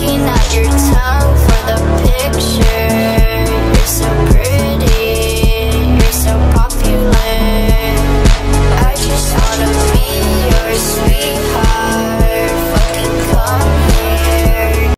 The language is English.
looking at your